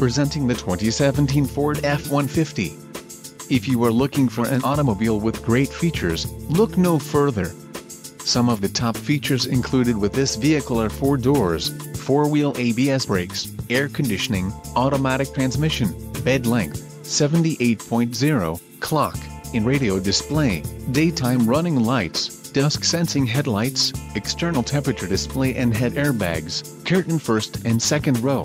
Presenting the 2017 Ford F-150. If you are looking for an automobile with great features, look no further. Some of the top features included with this vehicle are 4 doors, 4-wheel ABS brakes, air conditioning, automatic transmission, bed length, 78.0, clock, in radio display, daytime running lights, dusk sensing headlights, external temperature display and head airbags, curtain first and second row.